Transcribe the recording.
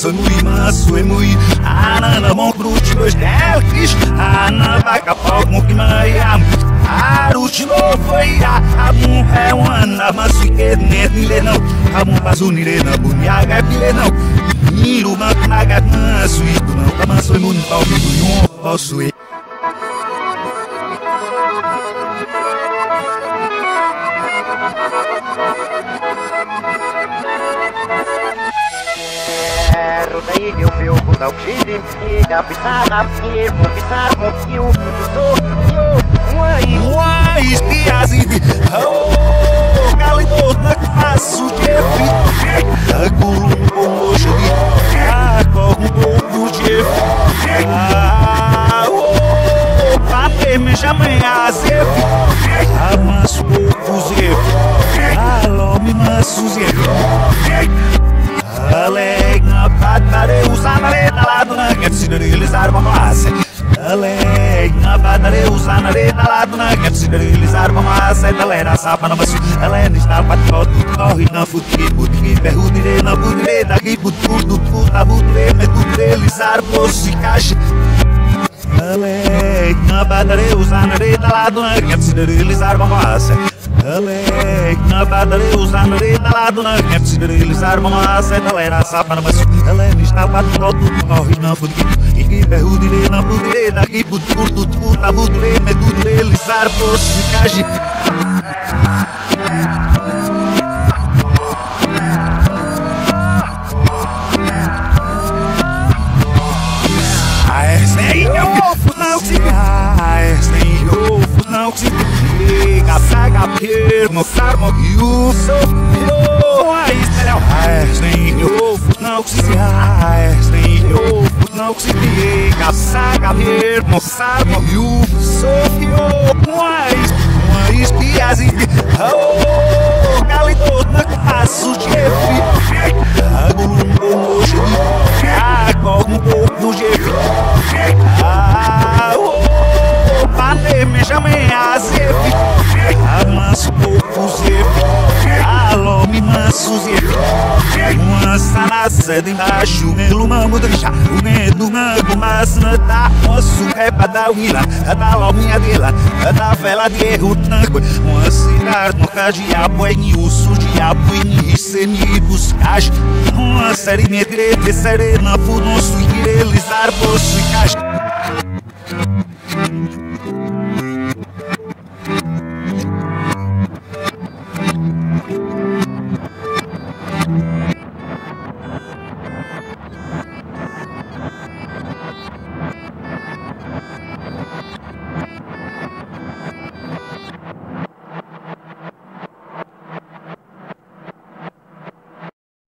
sui mui ana na mão cruz dois delkis ana vaca pau com que maiam Aruch no foi a amu hewan amasu ke net nile não. Amu pasu nile na bunyaga bile não. Niru mak nagat na sui tu não kama sui mun pau tu no pau sui Daí meu filho, não tire, e capitar, e vou pisar, vou que o sou eu, mãe. Uai, espiazidi Oh, galitos na fi Agulum com hoje Agora um pouco de Ah, oh, a pouco zefi Alô, me Alegna, padnare, uzanare, naladna, găpsinere, lizar, mamase. Alegna, padnare, uzanare, naladna, găpsinere, lizar, mamase, nalena, sapa, namasu, alena, star, patrot, nohi, na futri, butri, behudire, na budire, dagi, butur, dutur, abudire, metudire, lizar, posi, cașe. Alegna, padnare, uzanare, naladna, găpsinere, lizar, mamase. Na lado na badare usando de talado na rap se realizar uma seta lera sapa na masu Elen está patro tu corre na futi e que perrudire na budire da que butu tu puta budire me tu realizar posse caixa liga, pega firmo, farmo e o sofreu. Sem ovo, não se reais, sem ovo, não se liga, saga firmo, farmo e o Uma sana sede embaixo Melo mambo deixa O medo mango mas não tá Moço é pra dar wila É da lominha dela É da vela de erro tanco Uma cidade no cajiabo É ni uso diabo E ni seni buscage Uma série negrete Serena por nosso Irelizar poço e caixa